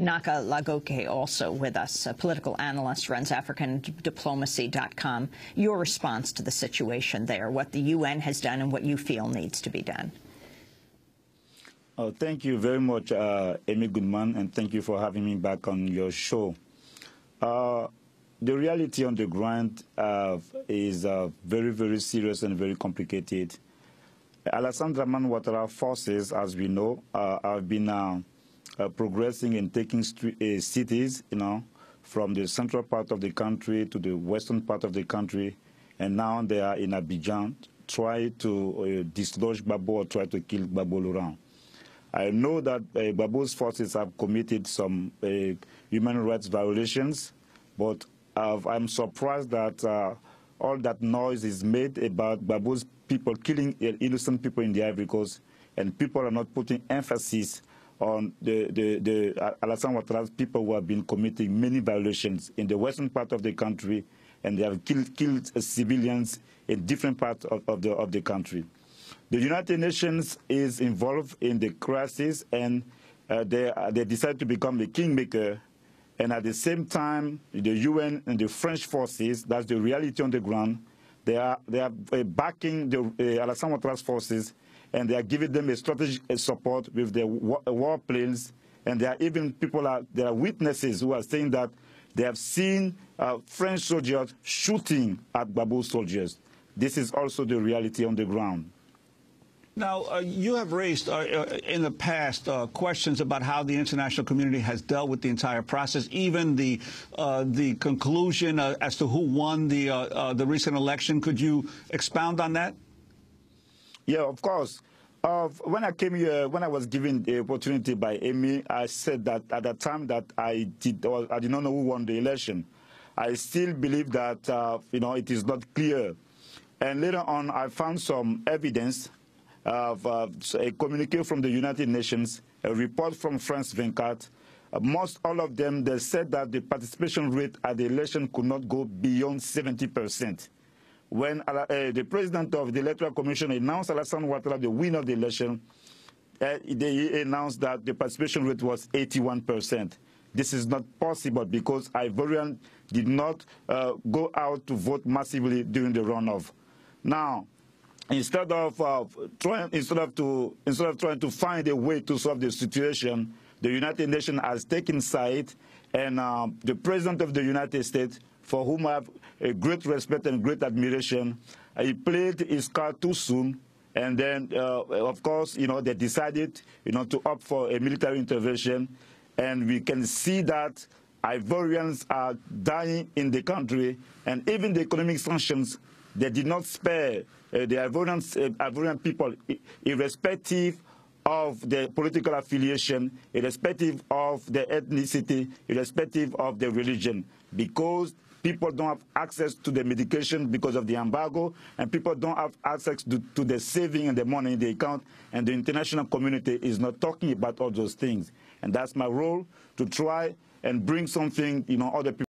Gnaka Lagoke also with us, a political analyst, runs AfricanDiplomacy.com. Your response to the situation there, what the UN has done and what you feel needs to be done. Oh, thank you very much, uh, Amy Goodman, and thank you for having me back on your show. Uh, the reality on the ground uh, is uh, very, very serious and very complicated. Alassane Dramane Ouattara forces, as we know, uh, have been uh, progressing and taking uh, cities, you know, from the central part of the country to the western part of the country, and now they are in Abidjan, try to uh, dislodge Gbagbo or try to kill Gbagbo Laurent. I know that uh, Gbagbo's forces have committed some uh, human rights violations, but I'm surprised that uh, all that noise is made about Gbagbo's people killing innocent people in the Ivory Coast, and people are not putting emphasis on the, the, the uh, Alassane Ouattara's people who have been committing many violations in the western part of the country, and they have killed, killed civilians in different parts of, of, the, of the country. The United Nations is involved in the crisis, and uh, they, uh, they decided to become the kingmaker. And at the same time, the UN and the French forces, that's the reality on the ground, they are, they are uh, backing the uh, Alassane Ouattara's forces and they are giving them a strategic support with their warplanes. And there are even people, are, there are witnesses who are saying that they have seen uh, French soldiers shooting at Gbagbo soldiers. This is also the reality on the ground. Now, uh, you have raised uh, uh in the past uh, questions about how the international community has dealt with the entire process, even the uh, the conclusion uh, as to who won the the recent election. Could you expound on that? Yeah, of course. Uh, when I came here, when I was given the opportunity by Amy, I said that at the time that I did, I did not know who won the election. I still believe that uh, you know it is not clear. And later on, I found some evidence of uh, a communique from the United Nations, a report from France 24. Uh, most all of them, they said that the participation rate at the election could not go beyond 70 percent when uh, the president of the Electoral Commission announced Alassane Ouattara the winner of the election, uh, they announced that the participation rate was 81%. This is not possible because Ivorian did not uh, go out to vote massively during the runoff. Now, instead of uh, trying, instead of to instead of trying to find a way to solve the situation, the United Nations has taken side, and uh, the president of the United States for whom I have a great respect and great admiration. He played his card too soon, and then, uh, of course, you know, they decided, you know, to opt for a military intervention, and we can see that Ivorians are dying in the country, and even the economic sanctions, they did not spare uh, the Ivorians, uh, Ivorian people, irrespective of the political affiliation, irrespective of the ethnicity, irrespective of the religion, because people don't have access to the medication because of the embargo, and people don't have access to, to the saving and the money in the account, and the international community is not talking about all those things. And that's my role, to try and bring something, you know, other people